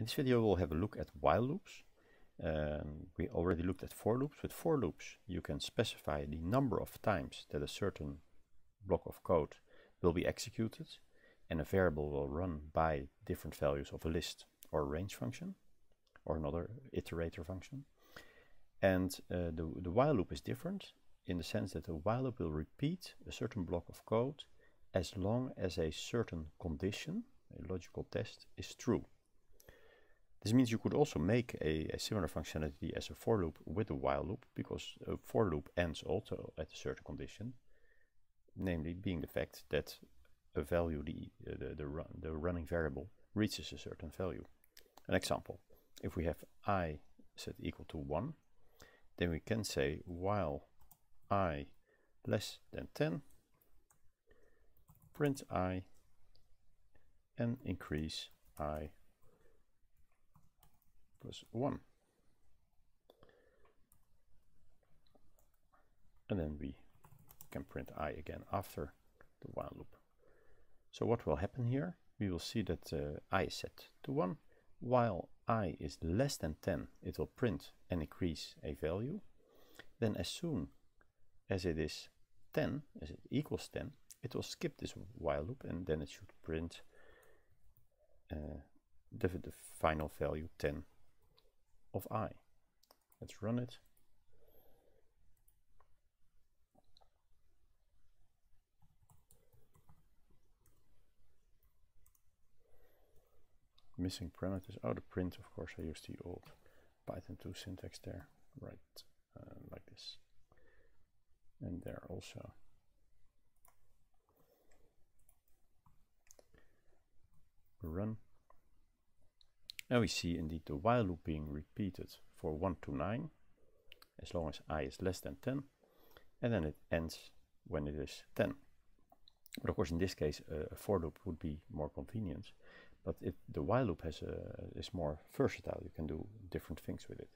In this video we'll have a look at while loops. Um, we already looked at for loops. With for loops you can specify the number of times that a certain block of code will be executed and a variable will run by different values of a list or a range function or another iterator function. And uh, the, the while loop is different in the sense that the while loop will repeat a certain block of code as long as a certain condition, a logical test, is true. This means you could also make a, a, similar functionality as a for loop with a while loop because a for loop ends also at a certain condition, namely being the fact that a value, the, uh, the, the, run, the running variable, reaches a certain value. An example, if we have i set equal to 1, then we can say while i less than 10, print i and increase i plus 1. And then we can print i again after the while loop. So what will happen here? We will see that uh, i is set to 1. While i is less than 10, it will print and increase a value. Then as soon as it is 10, as it equals 10, it will skip this while loop and then it should print uh, the, the final value 10 of i. Let's run it. Missing parameters. Oh, the print, of course, I used the old Python 2 syntax there. Right, uh, like this. And there also. Run. Now we see indeed the while loop being repeated for 1 to 9, as long as i is less than 10, and then it ends when it is 10. But of course in this case a for loop would be more convenient, but it, the while loop has a, is more versatile, you can do different things with it.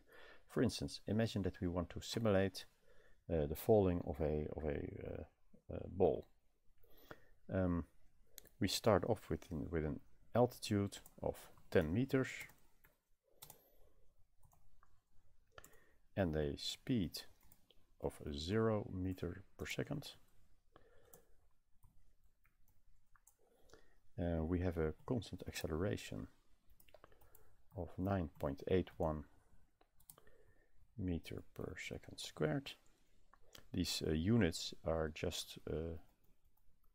For instance, imagine that we want to simulate uh, the falling of a, of a uh, uh, ball. Um, we start off with, in, with an altitude of 10 meters and a speed of 0 meter per second. Uh, we have a constant acceleration of 9.81 meter per second squared. These uh, units are just uh,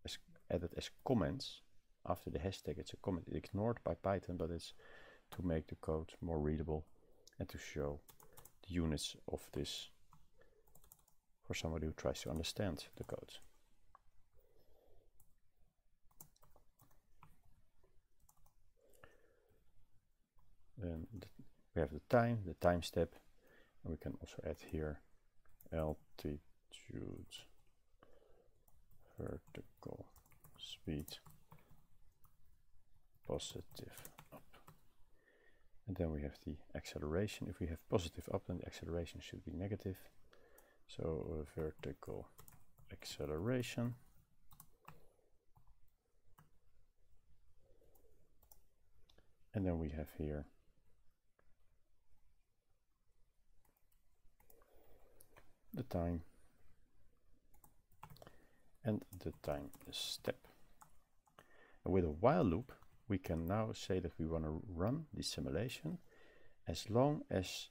as added as comments after the hashtag it's a comment ignored by Python but it's to make the code more readable and to show the units of this for somebody who tries to understand the code. And we have the time, the time step, and we can also add here altitude, vertical speed positive up. And then we have the acceleration. If we have positive up, then the acceleration should be negative. So vertical acceleration. And then we have here the time and the time step. And with a while loop, we can now say that we want to run the simulation as long as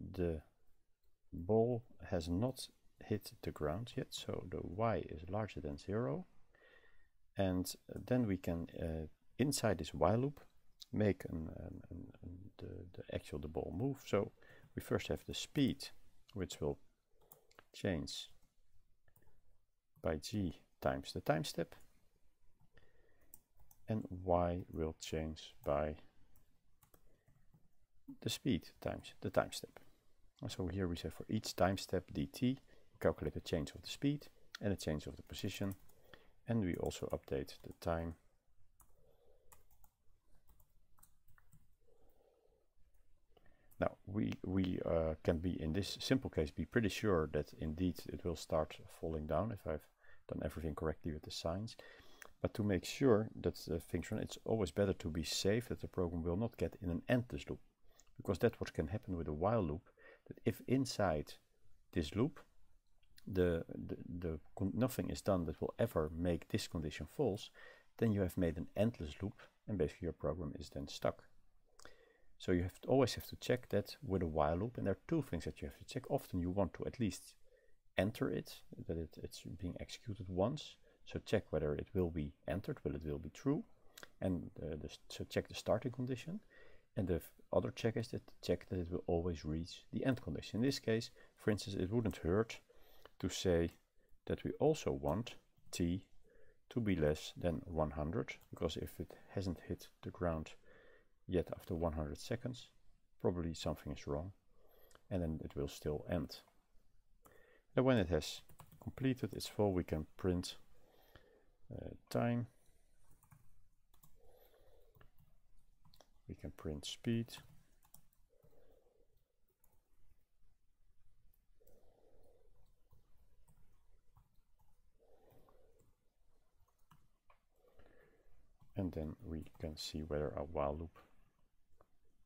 the ball has not hit the ground yet, so the y is larger than zero. And then we can, uh, inside this while loop, make an, an, an, the, the actual the ball move. So we first have the speed, which will change by g times the time step and y will change by the speed times the time step. so here we say for each time step dt, we calculate the change of the speed and the change of the position, and we also update the time Now, we, we uh, can be, in this simple case, be pretty sure that indeed it will start falling down if I've done everything correctly with the signs. But to make sure that the things run, it's always better to be safe that the program will not get in an endless loop. Because that's what can happen with a while loop, that if inside this loop the, the, the nothing is done that will ever make this condition false, then you have made an endless loop and basically your program is then stuck. So you have to always have to check that with a while loop and there are two things that you have to check. Often you want to at least enter it, that it, it's being executed once. So check whether it will be entered, will it will be true. And uh, the, so check the starting condition. And the other check is that check that it will always reach the end condition. In this case, for instance, it wouldn't hurt to say that we also want t to be less than 100 because if it hasn't hit the ground yet after 100 seconds probably something is wrong and then it will still end and when it has completed its fall we can print time we can print speed and then we can see whether our while loop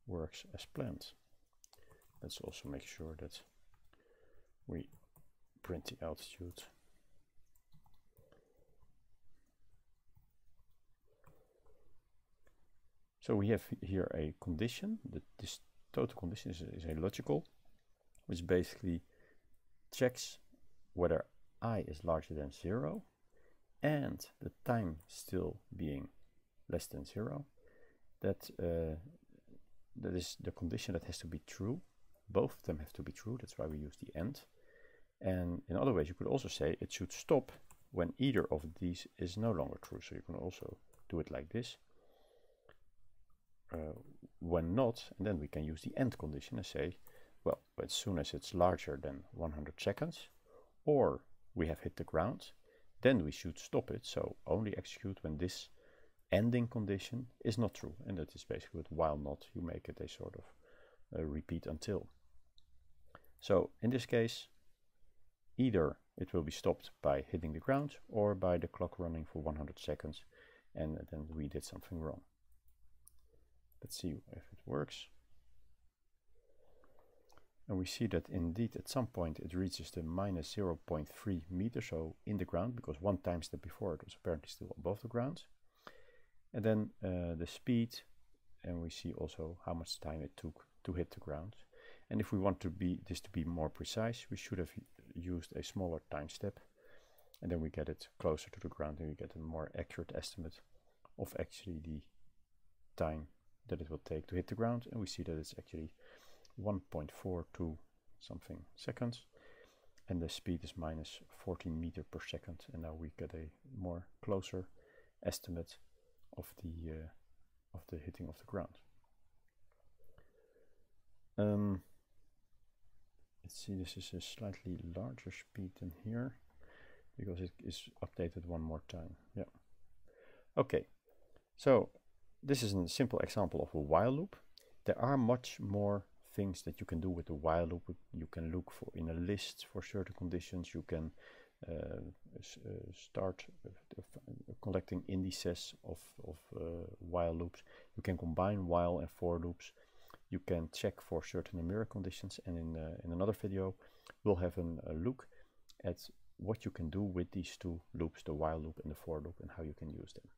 works as planned. Let's also make sure that we print the altitude. So we have here a condition, that this total condition is, is a logical, which basically checks whether i is larger than zero and the time still being less than zero, that uh, that is the condition that has to be true. Both of them have to be true. That's why we use the and. And in other ways, you could also say it should stop when either of these is no longer true. So you can also do it like this. Uh, when not, and then we can use the end condition and say, well, as soon as it's larger than 100 seconds, or we have hit the ground, then we should stop it. So only execute when this ending condition is not true. And that is basically with while not, you make it a sort of a repeat until. So in this case, either it will be stopped by hitting the ground or by the clock running for 100 seconds and then we did something wrong. Let's see if it works. And we see that indeed at some point it reaches the minus 0.3 meter, so in the ground, because one time step before it was apparently still above the ground and then uh, the speed and we see also how much time it took to hit the ground and if we want to be this to be more precise we should have used a smaller time step and then we get it closer to the ground and we get a more accurate estimate of actually the time that it will take to hit the ground and we see that it's actually 1.42 something seconds and the speed is minus 14 meter per second and now we get a more closer estimate of the uh, of the hitting of the ground. Um, let's see, this is a slightly larger speed than here because it is updated one more time. Yeah. Okay, so this is a simple example of a while loop. There are much more things that you can do with the while loop. You can look for in a list for certain conditions. You can uh, uh, start uh, collecting indices of, of while loops. You can combine while and for loops. You can check for certain numeric conditions and in, in another video we'll have an, a look at what you can do with these two loops, the while loop and the for loop and how you can use them.